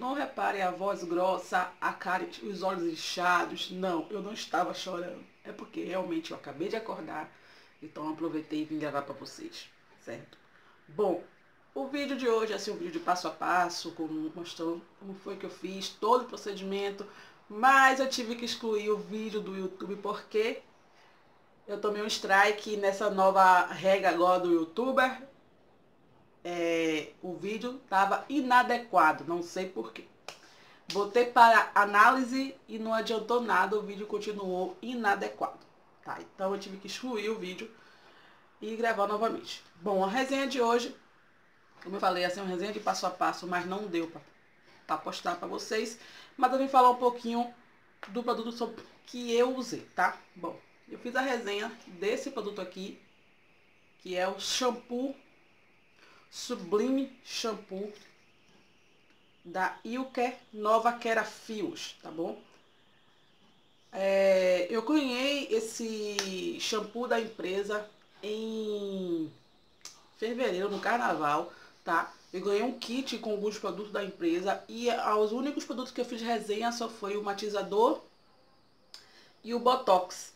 não reparem a voz grossa, a cara, os olhos inchados. Não, eu não estava chorando. É porque realmente eu acabei de acordar. Então aproveitei e vim gravar para vocês, certo? Bom, o vídeo de hoje é assim, um vídeo de passo a passo, como, mostrando como foi que eu fiz, todo o procedimento. Mas eu tive que excluir o vídeo do YouTube porque eu tomei um strike nessa nova regra agora do youtuber é, o vídeo estava inadequado, não sei porquê. Botei para análise e não adiantou nada, o vídeo continuou inadequado. Tá, então eu tive que excluir o vídeo e gravar novamente. Bom, a resenha de hoje, como eu falei, assim, uma resenha de passo a passo, mas não deu para postar para vocês. Mas eu vim falar um pouquinho do produto que eu usei, tá? Bom, eu fiz a resenha desse produto aqui, que é o shampoo Sublime Shampoo da Ilker Nova Kera Fios, tá bom? É, eu ganhei esse shampoo da empresa em fevereiro, no carnaval, tá? Eu ganhei um kit com alguns produtos da empresa e os únicos produtos que eu fiz resenha só foi o matizador e o Botox,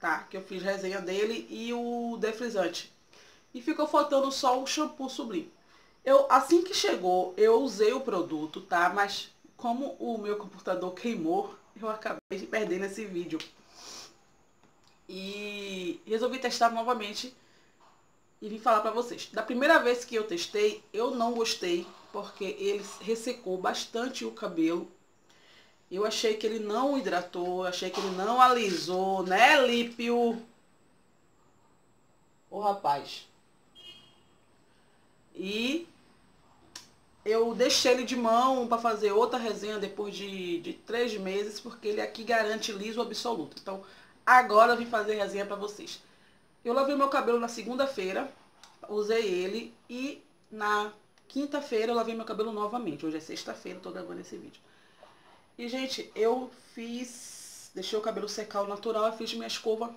tá? Que eu fiz resenha dele e o defrisante e ficou faltando só o shampoo sublime. Eu, assim que chegou, eu usei o produto, tá? Mas como o meu computador queimou, eu acabei de perder nesse vídeo. E resolvi testar novamente e vim falar pra vocês. Da primeira vez que eu testei, eu não gostei, porque ele ressecou bastante o cabelo. Eu achei que ele não hidratou, achei que ele não alisou, né, Lípio? Ô, rapaz. E eu deixei ele de mão para fazer outra resenha depois de, de três meses, porque ele aqui garante liso absoluto. Então, agora eu vim fazer resenha para vocês. Eu lavei meu cabelo na segunda-feira, usei ele e na quinta-feira eu lavei meu cabelo novamente. Hoje é sexta-feira, tô gravando esse vídeo. E, gente, eu fiz... Deixei o cabelo secar o natural e fiz minha escova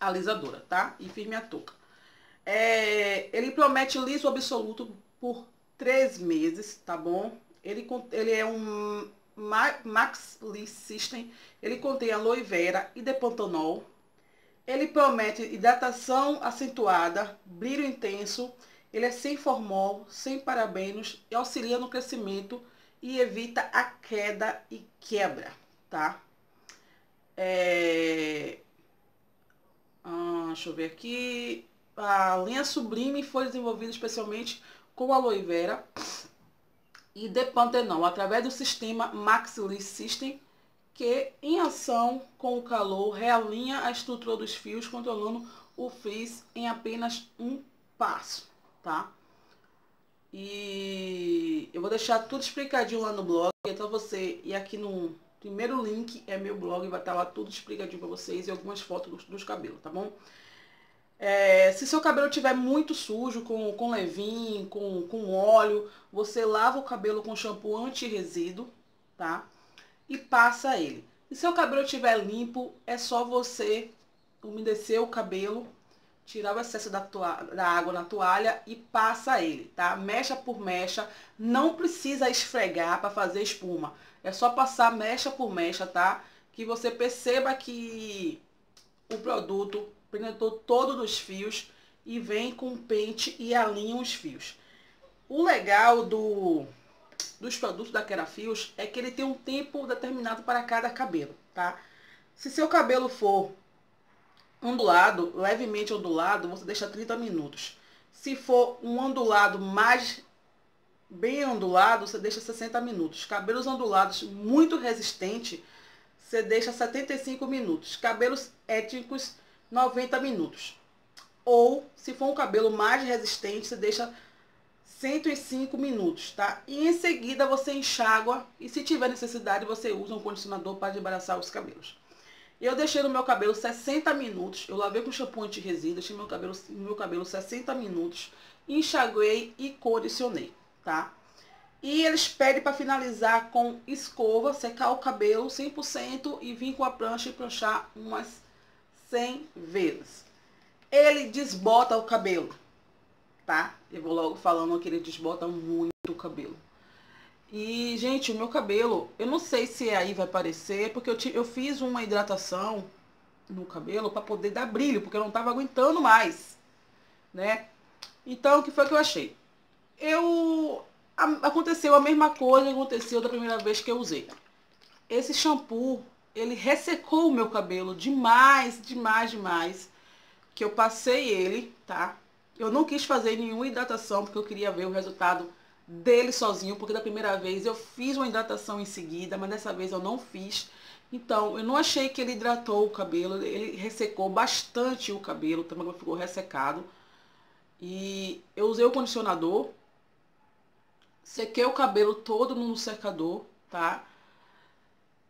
alisadora, tá? E fiz minha touca. É, ele promete liso absoluto por três meses, tá bom? Ele, ele é um Max Lee System. Ele contém aloe vera e depantanol. Ele promete hidratação acentuada, brilho intenso. Ele é sem formol, sem parabenos auxilia no crescimento e evita a queda e quebra, tá? É... Ah, deixa eu ver aqui a linha Sublime foi desenvolvida especialmente com aloe vera e depantenol, através do sistema Maxili System, que em ação com o calor realinha a estrutura dos fios, controlando o frizz em apenas um passo, tá? E eu vou deixar tudo explicadinho lá no blog, então você e aqui no primeiro link é meu blog, vai estar lá tudo explicadinho para vocês e algumas fotos dos cabelos, tá bom? É, se seu cabelo estiver muito sujo, com, com levinho, com, com óleo, você lava o cabelo com shampoo anti-resíduo, tá? E passa ele. Se seu cabelo estiver limpo, é só você umedecer o cabelo, tirar o excesso da, da água na toalha e passa ele, tá? Mecha por mecha, não precisa esfregar para fazer espuma. É só passar mecha por mecha, tá? Que você perceba que o produto penetrou todo dos fios e vem com pente e alinha os fios. O legal do, dos produtos da Kerafios é que ele tem um tempo determinado para cada cabelo, tá? Se seu cabelo for ondulado, levemente ondulado, você deixa 30 minutos. Se for um ondulado mais bem ondulado, você deixa 60 minutos. Cabelos ondulados muito resistentes, você deixa 75 minutos. Cabelos étnicos 90 minutos. Ou, se for um cabelo mais resistente, você deixa 105 minutos, tá? E em seguida você enxágua e se tiver necessidade você usa um condicionador para embaraçar os cabelos. Eu deixei no meu cabelo 60 minutos, eu lavei com shampoo anti-resíduo, deixei meu cabelo, meu cabelo 60 minutos, enxaguei e condicionei, tá? E eles pedem para finalizar com escova, secar o cabelo 100% e vir com a prancha e pranchar umas 100 vezes. Ele desbota o cabelo, tá? Eu vou logo falando que ele desbota muito o cabelo. E, gente, o meu cabelo, eu não sei se aí vai aparecer, porque eu, eu fiz uma hidratação no cabelo para poder dar brilho, porque eu não tava aguentando mais, né? Então, o que foi que eu achei? Eu... A, aconteceu a mesma coisa que aconteceu da primeira vez que eu usei. Esse shampoo, ele ressecou o meu cabelo demais, demais, demais. Que eu passei ele, tá? Eu não quis fazer nenhuma hidratação, porque eu queria ver o resultado dele sozinho, porque da primeira vez eu fiz uma hidratação em seguida, mas dessa vez eu não fiz. Então, eu não achei que ele hidratou o cabelo, ele ressecou bastante o cabelo, também ficou ressecado. E eu usei o condicionador, sequei o cabelo todo no secador, tá?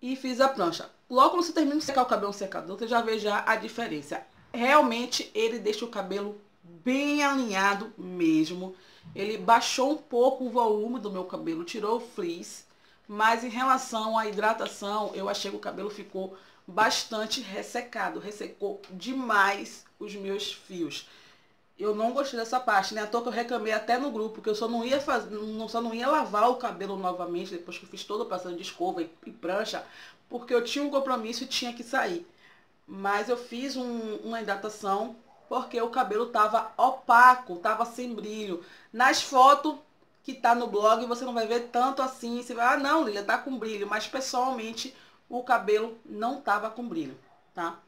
E fiz a prancha. Logo quando você termina de secar o cabelo no secador, você já vê já a diferença. Realmente ele deixa o cabelo bem alinhado mesmo. Ele baixou um pouco o volume do meu cabelo, tirou o frizz. Mas em relação à hidratação, eu achei que o cabelo ficou bastante ressecado. Ressecou demais os meus fios. Eu não gostei dessa parte, né? À toa que eu reclamei até no grupo, que eu só não ia fazer, não, só não ia lavar o cabelo novamente, depois que eu fiz todo o passando de escova e, e, prancha, porque eu tinha um compromisso e tinha que sair. Mas eu fiz um, uma hidratação porque o cabelo tava opaco, tava sem brilho. Nas fotos que tá no blog, você não vai ver tanto assim. Você vai, ah, não, Lilia, tá com brilho. Mas pessoalmente, o cabelo não tava com brilho, tá?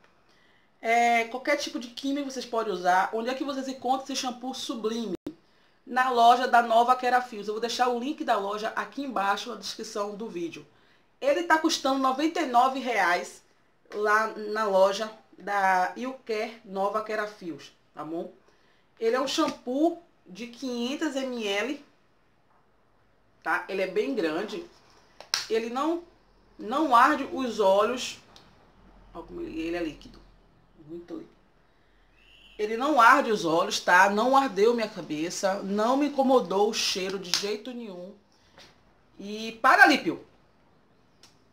É, qualquer tipo de química vocês podem usar. Onde é que vocês encontram esse shampoo sublime? Na loja da Nova Kerafios. Eu vou deixar o link da loja aqui embaixo na descrição do vídeo. Ele está custando R$ 99,00 lá na loja da Ilcare Nova Kerafios, tá bom? Ele é um shampoo de 500 ml, tá? Ele é bem grande. Ele não, não arde os olhos. Olha como ele é líquido. Muito líquido. Ele não arde os olhos, tá? Não ardeu minha cabeça. Não me incomodou o cheiro de jeito nenhum. E paralípio.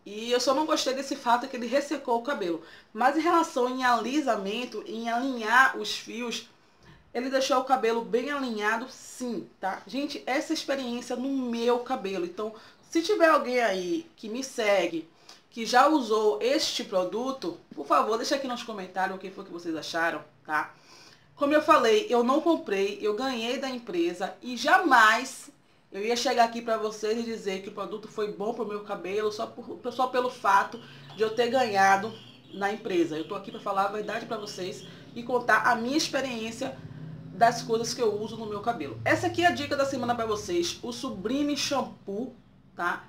E eu só não gostei desse fato que ele ressecou o cabelo. Mas em relação em alisamento, em alinhar os fios, ele deixou o cabelo bem alinhado, sim, tá? Gente, essa experiência no meu cabelo. Então, se tiver alguém aí que me segue, que já usou este produto, por favor, deixa aqui nos comentários o que foi que vocês acharam, tá? Como eu falei, eu não comprei, eu ganhei da empresa e jamais eu ia chegar aqui para vocês e dizer que o produto foi bom para o meu cabelo só, por, só pelo fato de eu ter ganhado na empresa. Eu estou aqui para falar a verdade para vocês e contar a minha experiência das coisas que eu uso no meu cabelo. Essa aqui é a dica da semana para vocês, o Sublime Shampoo, tá?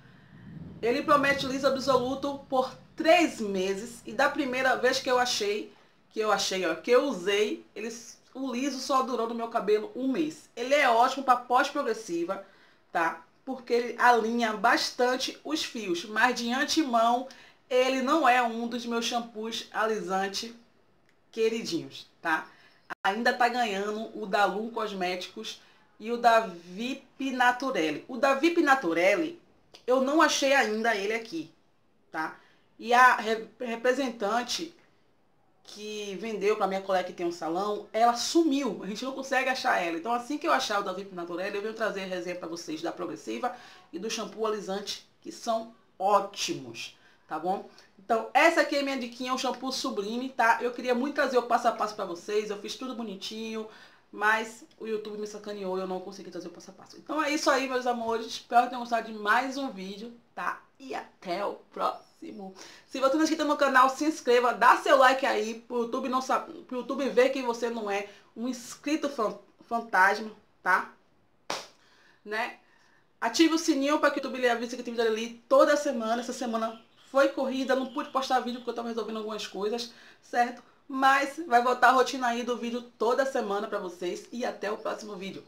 Ele promete liso absoluto por três meses e da primeira vez que eu achei, que eu achei, ó, que eu usei, ele, o liso só durou no meu cabelo um mês. Ele é ótimo para pós-progressiva, tá? Porque ele alinha bastante os fios, mas de antemão ele não é um dos meus shampoos alisante queridinhos, tá? Ainda tá ganhando o da Lum Cosméticos e o da VIP Naturelli. O da VIP Naturelli, eu não achei ainda ele aqui, tá? E a representante que vendeu para minha colega que tem um salão, ela sumiu. A gente não consegue achar ela. Então, assim que eu achar o da VIP Naturelle, eu venho trazer a resenha para vocês da Progressiva e do shampoo alisante, que são ótimos, tá bom? Então, essa aqui é minha diquinha, um shampoo sublime, tá? Eu queria muito trazer o passo a passo para vocês, eu fiz tudo bonitinho, mas o YouTube me sacaneou e eu não consegui trazer o passo a passo. Então é isso aí, meus amores. Espero que tenham gostado de mais um vídeo, tá? E até o próximo. Se você não é inscrito no canal, se inscreva, dá seu like aí, pro YouTube, não sabe, pro YouTube ver que você não é um inscrito fantasma, tá? Né? Ative o sininho para que o YouTube lhe avise que tem vídeo ali toda semana. Essa semana foi corrida, não pude postar vídeo porque eu estava resolvendo algumas coisas, certo? Mas vai voltar a rotina aí do vídeo toda semana para vocês e até o próximo vídeo.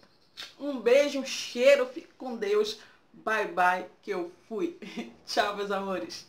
Um beijo, um cheiro, fique com Deus. Bye, bye, que eu fui. Tchau, meus amores.